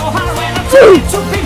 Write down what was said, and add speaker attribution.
Speaker 1: so hard when I'm trying to be